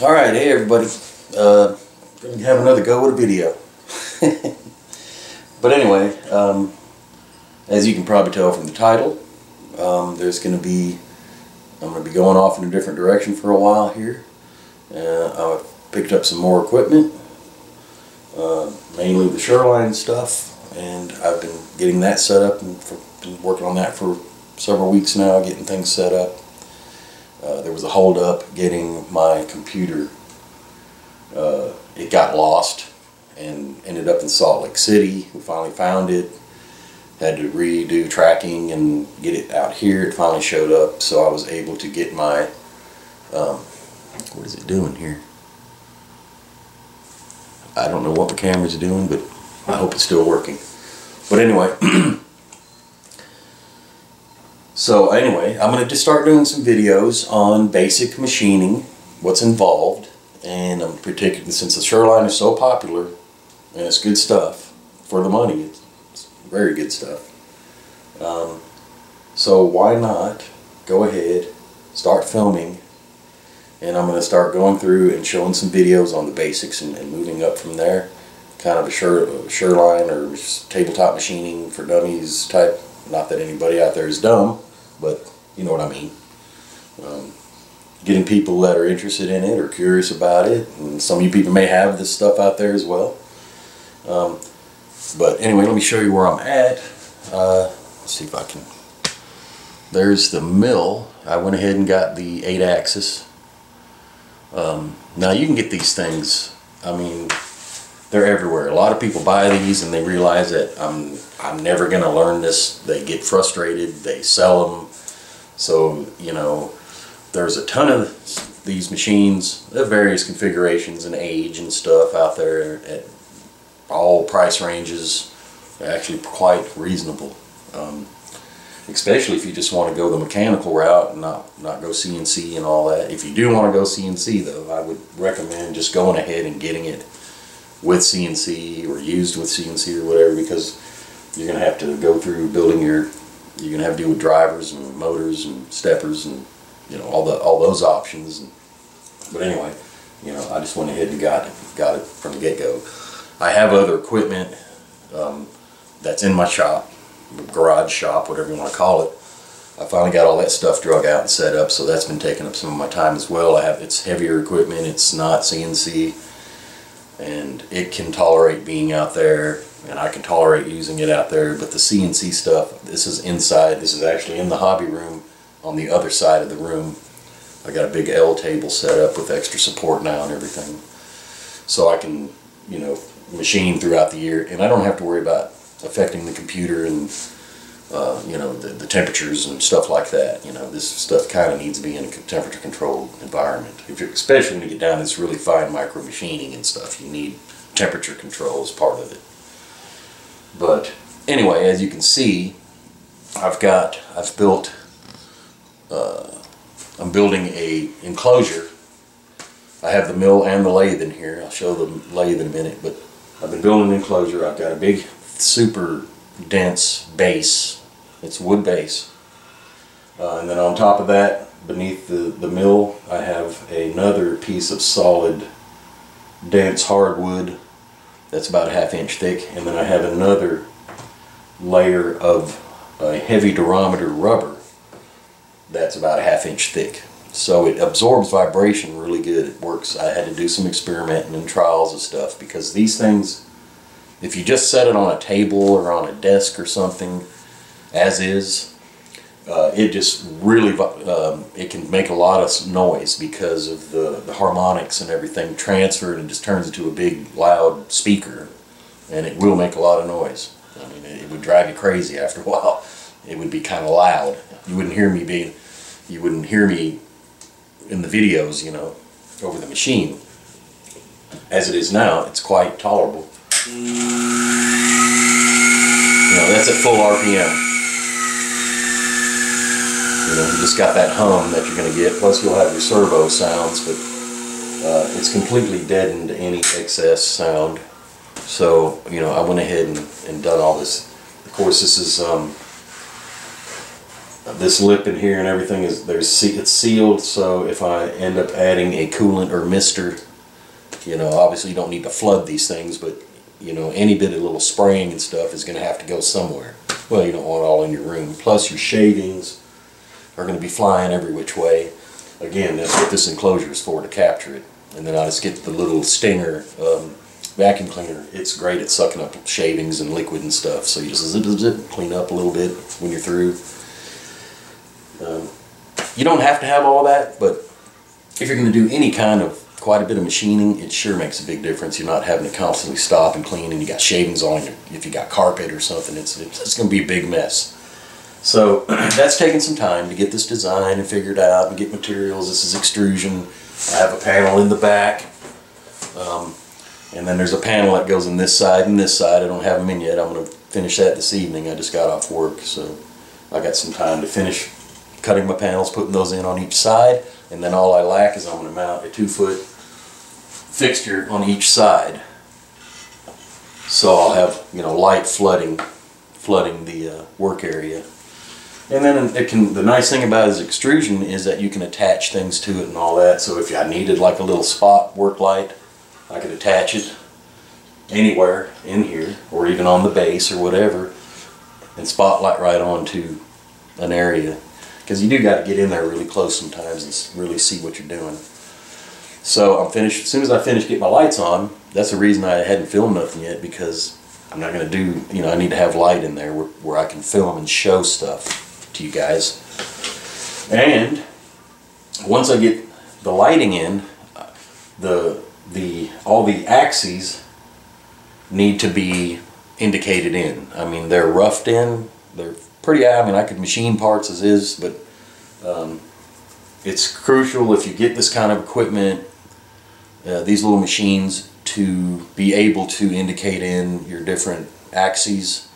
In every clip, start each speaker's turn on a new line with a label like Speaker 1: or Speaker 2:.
Speaker 1: All right, hey everybody. Uh, have another go with a video. but anyway, um, as you can probably tell from the title, um, there's gonna be I'm gonna be going off in a different direction for a while here. Uh, I've picked up some more equipment, uh, mainly the Sherline stuff, and I've been getting that set up and for, been working on that for several weeks now, getting things set up. Uh, there was a holdup getting my computer. Uh, it got lost and ended up in Salt Lake City. We finally found it. Had to redo tracking and get it out here. It finally showed up, so I was able to get my. Um, what is it doing here? I don't know what the camera's doing, but I hope it's still working. But anyway. So anyway, I'm going to just start doing some videos on basic machining, what's involved, and I'm particularly since the Sherline is so popular and it's good stuff for the money. It's, it's very good stuff. Um, so why not go ahead, start filming, and I'm going to start going through and showing some videos on the basics and, and moving up from there. Kind of a Sherline or tabletop machining for dummies type. Not that anybody out there is dumb but you know what I mean. Um, getting people that are interested in it or curious about it, and some of you people may have this stuff out there as well. Um, but anyway, let me show you where I'm at. Uh, let's see if I can. There's the mill. I went ahead and got the 8-axis. Um, now you can get these things, I mean, they're everywhere. A lot of people buy these and they realize that I'm I'm never going to learn this. They get frustrated. They sell them. So you know, there's a ton of these machines of various configurations and age and stuff out there at all price ranges. Actually, quite reasonable. Um, especially if you just want to go the mechanical route and not not go CNC and all that. If you do want to go CNC though, I would recommend just going ahead and getting it with CNC or used with CNC or whatever because you're going to have to go through building your you're going to have to deal with drivers and motors and steppers and you know all the all those options. And, but anyway you know I just went ahead and got it got it from the get-go. I have other equipment um, that's in my shop garage shop whatever you want to call it. I finally got all that stuff drug out and set up so that's been taking up some of my time as well. I have it's heavier equipment it's not CNC and it can tolerate being out there and I can tolerate using it out there but the CNC stuff this is inside this is actually in the hobby room on the other side of the room. I got a big L table set up with extra support now and everything. So I can you know machine throughout the year and I don't have to worry about affecting the computer and uh, you know the, the temperatures and stuff like that you know this stuff kind of needs to be in a temperature controlled environment if you're, especially when you get down to this really fine micro machining and stuff you need temperature control as part of it but anyway, as you can see, I've got, I've built, uh, I'm building a enclosure. I have the mill and the lathe in here. I'll show the lathe in a minute, but I've been building an enclosure. I've got a big, super dense base. It's wood base. Uh, and then on top of that, beneath the, the mill, I have another piece of solid, dense hardwood that's about a half inch thick and then I have another layer of a heavy durometer rubber that's about a half inch thick so it absorbs vibration really good it works I had to do some experimenting and trials and stuff because these things if you just set it on a table or on a desk or something as is uh, it just really um, it can make a lot of noise because of the, the harmonics and everything transferred and just turns into a big loud speaker and it will make a lot of noise. I mean it, would drive you crazy after a while. It would be kind of loud. You wouldn't hear me being you wouldn't hear me in the videos you know over the machine. As it is now it's quite tolerable you know that's at full RPM you know, you just got that hum that you're going to get. Plus, you'll have your servo sounds, but uh, it's completely deadened any excess sound. So, you know, I went ahead and, and done all this. Of course, this is um, this lip in here and everything is there's it's sealed so if I end up adding a coolant or mister you know obviously you don't need to flood these things but you know any bit of little spraying and stuff is going to have to go somewhere. Well you don't want it all in your room. Plus your shavings are going to be flying every which way. Again that's what this enclosure is for to capture it. And then I just get the little stinger um, vacuum cleaner. It's great at sucking up shavings and liquid and stuff. So you just zip zip zip clean up a little bit when you're through. Um, you don't have to have all that, but if you're going to do any kind of quite a bit of machining, it sure makes a big difference. You're not having to constantly stop and clean, and you got shavings on. your, If you got carpet or something, it's it's, going to be a big mess. So that's taken some time to get this design and figured out and get materials. This is extrusion. I have a panel in the back. Um, and then there's a panel that goes in this side and this side. I don't have them in yet. I'm going to finish that this evening. I just got off work, so I got some time to finish cutting my panels, putting those in on each side, and then all I lack is I'm going to mount a two foot fixture on each side. So I'll have, you know, light flooding, flooding the uh, work area. And then it can, the nice thing about his extrusion is that you can attach things to it and all that. So if I needed like a little spot work light, I could attach it anywhere in here or even on the base or whatever and spotlight right onto an area because you do got to get in there really close sometimes and really see what you're doing. So I'm finished. As soon as I finish getting my lights on, that's the reason I hadn't filmed nothing yet because I'm not going to do, you know, I need to have light in there where, where I can film and show stuff to you guys. And once I get the lighting in, the the all the axes need to be indicated in. I mean, they're roughed in. They're pretty, I mean, I could machine parts as is, but um, it's crucial if you get this kind of equipment, uh, these little machines, to be able to indicate in your different axes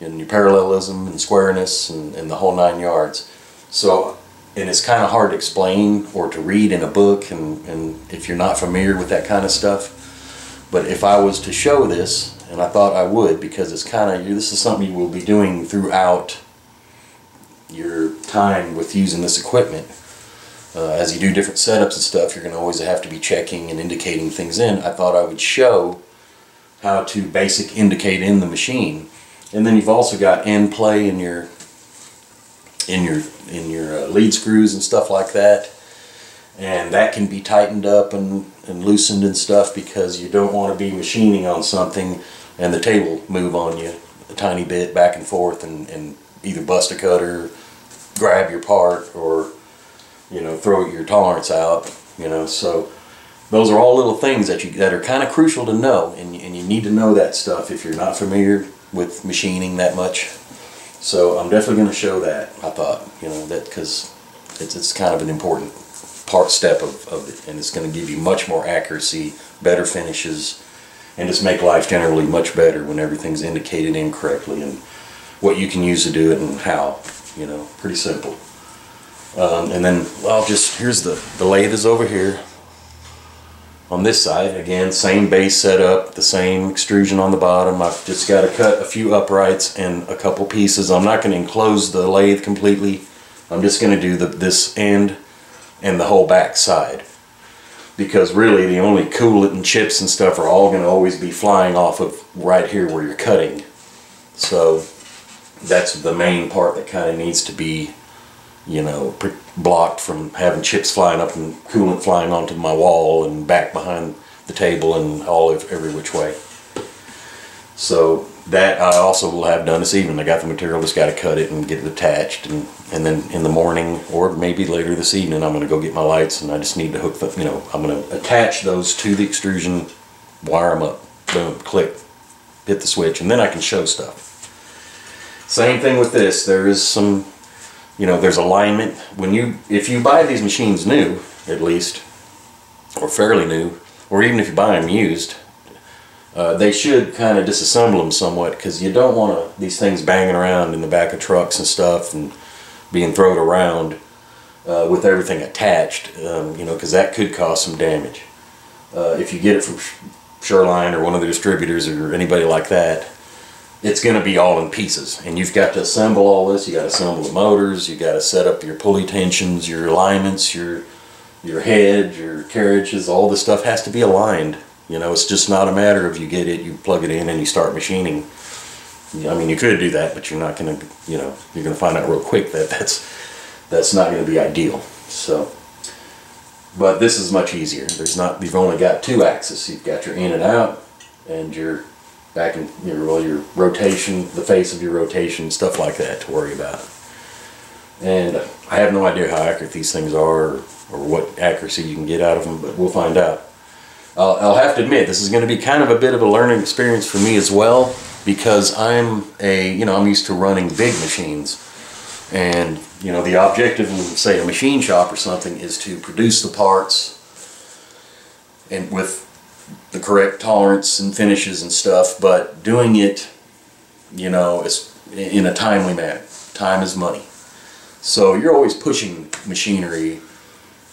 Speaker 1: and your parallelism and squareness and, and the whole nine yards. So, and it's kind of hard to explain or to read in a book and, and if you're not familiar with that kind of stuff. But if I was to show this, and I thought I would because it's kind of, you this is something you will be doing throughout your time with using this equipment. Uh, as you do different setups and stuff, you're going to always have to be checking and indicating things in. I thought I would show how to basic indicate in the machine. And then you've also got end play in your in your in your uh, lead screws and stuff like that. And that can be tightened up and, and loosened and stuff because you don't want to be machining on something and the table move on you a tiny bit back and forth and, and either bust a cutter grab your part or you know throw your tolerance out you know so those are all little things that you that are kind of crucial to know and, and you need to know that stuff if you're not familiar with machining that much so I'm definitely going to show that I thought you know that because it's, it's kind of an important part step of, of it and it's going to give you much more accuracy better finishes and just make life generally much better when everything's indicated incorrectly and what you can use to do it and how you know, pretty simple. Um, and then I'll just, here's the, the lathe is over here. On this side, again, same base setup, the same extrusion on the bottom. I've just got to cut a few uprights and a couple pieces. I'm not going to enclose the lathe completely. I'm just going to do the, this end and the whole back side. Because really the only coolant and chips and stuff are all going to always be flying off of right here where you're cutting. So that's the main part that kind of needs to be, you know, blocked from having chips flying up and coolant flying onto my wall and back behind the table and all of every which way. So that I also will have done this evening. I got the material, just got to cut it and get it attached, and and then in the morning or maybe later this evening, I'm going to go get my lights, and I just need to hook the, you know, I'm going to attach those to the extrusion, wire them up, boom, click, hit the switch, and then I can show stuff. Same thing with this. There is some, you know, there's alignment. When you, if you buy these machines new, at least, or fairly new, or even if you buy them used, uh, they should kind of disassemble them somewhat because you don't want these things banging around in the back of trucks and stuff and being thrown around uh, with everything attached, um, you know, because that could cause some damage. Uh, if you get it from Sherline or one of the distributors or anybody like that, it's going to be all in pieces. And you've got to assemble all this. You got to assemble the motors. You got to set up your pulley tensions your alignments your your head your carriages. All this stuff has to be aligned. You know it's just not a matter of you get it you plug it in and you start machining. I mean you could do that but you're not going to you know you're going to find out real quick that that's that's not going to be ideal. So but this is much easier. There's not you've only got two axes. You've got your in and out and your back in your well your rotation, the face of your rotation, stuff like that to worry about. And I have no idea how accurate these things are or, or what accuracy you can get out of them, but we'll find out. I'll, I'll have to admit this is going to be kind of a bit of a learning experience for me as well because I'm a you know I'm used to running big machines and you know the objective of say a machine shop or something is to produce the parts and with the correct tolerance and finishes and stuff, but doing it, you know, is in a timely manner. Time is money. So you're always pushing machinery.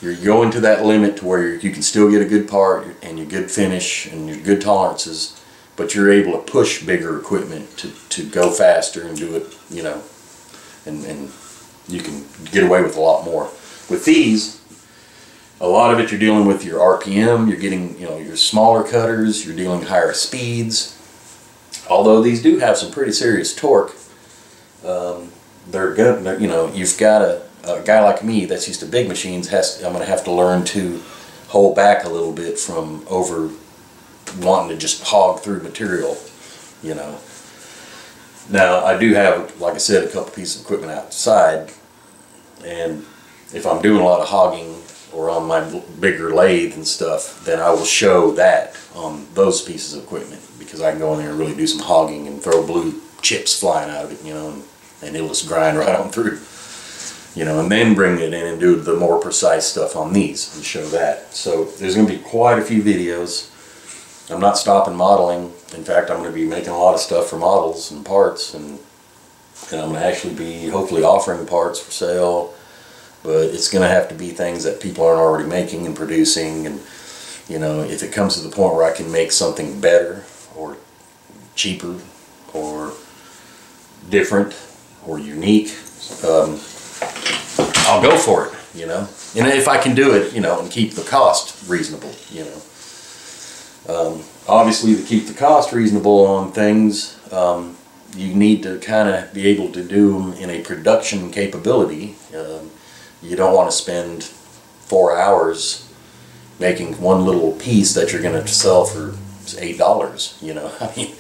Speaker 1: You're going to that limit to where you can still get a good part and your good finish and your good tolerances, but you're able to push bigger equipment to, to go faster and do it, you know, and, and you can get away with a lot more. With these, a lot of it you're dealing with your RPM, you're getting, you know, your smaller cutters, you're dealing higher speeds. Although these do have some pretty serious torque, um, they're good, you know, you've got a, a, guy like me that's used to big machines, has I'm going to have to learn to hold back a little bit from over wanting to just hog through material, you know. Now, I do have, like I said, a couple pieces of equipment outside, and if I'm doing a lot of hogging, or on my bigger lathe and stuff, then I will show that on those pieces of equipment because I can go in there and really do some hogging and throw blue chips flying out of it, you know, and, and it'll just grind right on through. You know, and then bring it in and do the more precise stuff on these and show that. So there's going to be quite a few videos. I'm not stopping modeling. In fact, I'm going to be making a lot of stuff for models and parts and and I'm going to actually be hopefully offering parts for sale but it's going to have to be things that people aren't already making and producing and you know if it comes to the point where I can make something better or cheaper or different or unique um, I'll go for it you know? And if I can do it you know and keep the cost reasonable you know? Um, obviously to keep the cost reasonable on things um, you need to kind of be able to do them in a production capability um, you don't want to spend four hours making one little piece that you're going to sell for eight dollars you know? I mean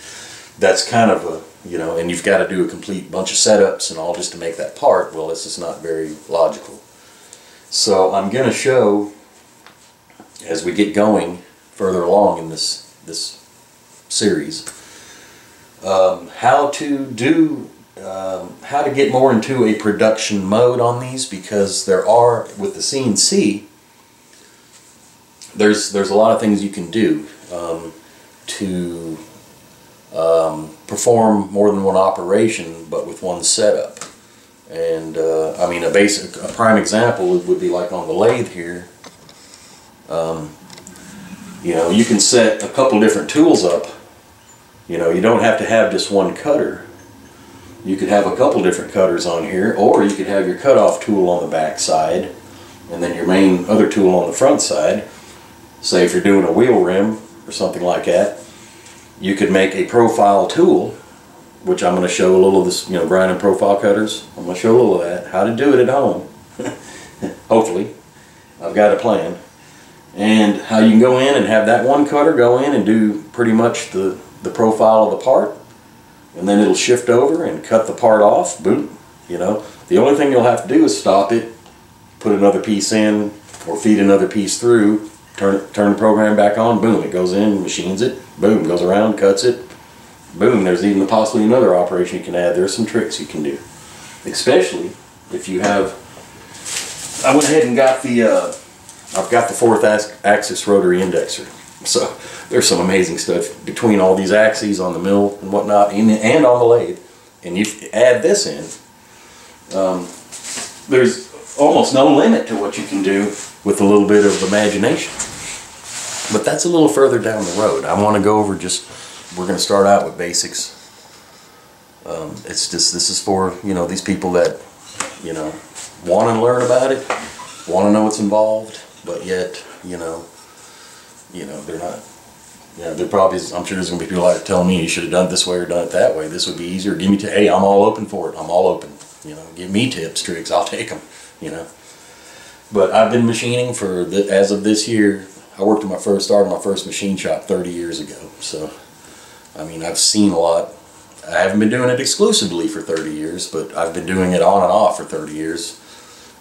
Speaker 1: that's kind of a you know and you've got to do a complete bunch of setups and all just to make that part. Well this is not very logical. So i'm going to show as we get going further along in this this series um, how to do um, how to get more into a production mode on these because there are with the CNC there's there's a lot of things you can do um, to um, perform more than one operation but with one setup. And uh, I mean a basic a prime example would be like on the lathe here. Um, you know you can set a couple different tools up. You know you don't have to have just one cutter you could have a couple different cutters on here or you could have your cutoff tool on the back side and then your main other tool on the front side. Say if you're doing a wheel rim or something like that you could make a profile tool which I'm going to show a little of this you know grinding profile cutters. I'm going to show a little of that how to do it at home. Hopefully I've got a plan. And how you can go in and have that one cutter go in and do pretty much the the profile of the part and then it'll shift over and cut the part off, boom, you know. The only thing you'll have to do is stop it, put another piece in, or feed another piece through, turn turn the program back on, boom, it goes in, machines it, boom, goes around, cuts it, boom, there's even possibly another operation you can add. There's some tricks you can do. Especially if you have, I went ahead and got the, uh, I've got the fourth axis rotary indexer. So there's some amazing stuff between all these axes on the mill and whatnot and, and on the lathe. And you add this in, um, there's almost no limit to what you can do with a little bit of imagination. But that's a little further down the road. I want to go over just, we're going to start out with basics. Um, it's just this is for you know these people that you know want to learn about it, want to know what's involved, but yet you know, you know they're not. You know, they're probably. I'm sure there's gonna be people like telling me you should have done it this way or done it that way. This would be easier. Give me to. Hey, I'm all open for it. I'm all open. You know, give me tips, tricks. I'll take them. You know. But I've been machining for the, as of this year. I worked in my first started my first machine shop 30 years ago. So, I mean, I've seen a lot. I haven't been doing it exclusively for 30 years, but I've been doing it on and off for 30 years.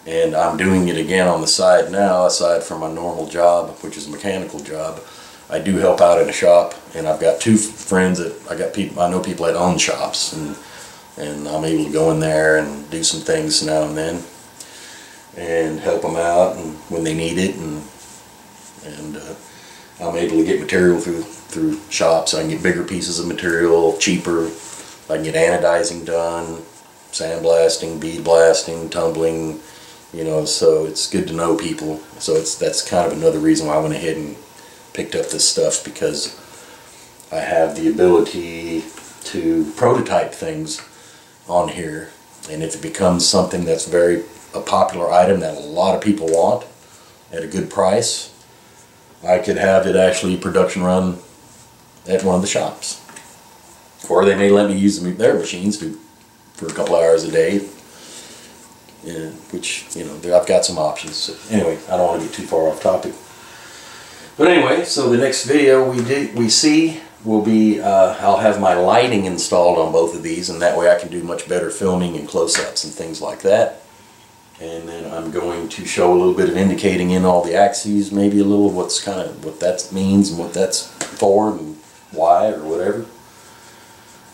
Speaker 1: And I'm doing it again on the side now, aside from my normal job, which is a mechanical job. I do help out in a shop, and I've got two friends that I got people. I know people that own shops, and and I'm able to go in there and do some things now and then, and help them out, and when they need it, and and uh, I'm able to get material through through shops. I can get bigger pieces of material cheaper. I can get anodizing done, sandblasting, bead blasting, tumbling. You know, so it's good to know people. So it's that's kind of another reason why I went ahead and picked up this stuff because I have the ability to prototype things on here, and if it becomes something that's very a popular item that a lot of people want at a good price, I could have it actually production run at one of the shops. Or they may let me use their machines to, for a couple hours a day. Which, you know, I've got some options. So anyway, I don't want to get too far off topic. But anyway, so the next video we did, we see will be, uh, I'll have my lighting installed on both of these and that way I can do much better filming and close-ups and things like that. And then I'm going to show a little bit of indicating in all the axes, maybe a little of what's kind of, what that means and what that's for and why or whatever.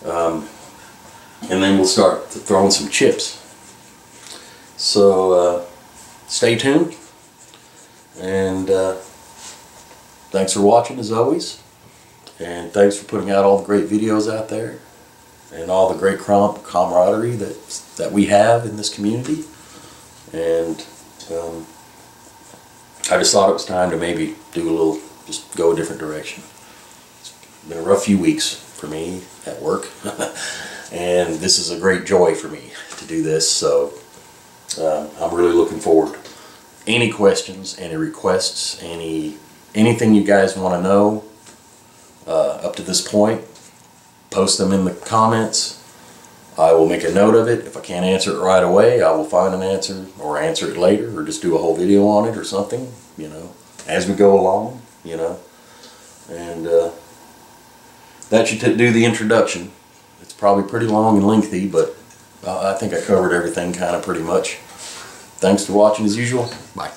Speaker 1: Um, and then we'll start throwing some chips. So uh, stay tuned. And uh, thanks for watching as always. And thanks for putting out all the great videos out there and all the great com camaraderie that that we have in this community. And um, I just thought it was time to maybe do a little just go a different direction. It's been a rough few weeks for me at work. And this is a great joy for me to do this so uh, I'm really looking forward. Any questions, any requests, any anything you guys want to know uh, up to this point, post them in the comments. I will make a note of it. If I can't answer it right away, I will find an answer or answer it later or just do a whole video on it or something, you know, as we go along, you know. And uh, that should do the introduction. It's probably pretty long and lengthy, but I think I covered everything kind of pretty much. Thanks for watching as usual. Bye.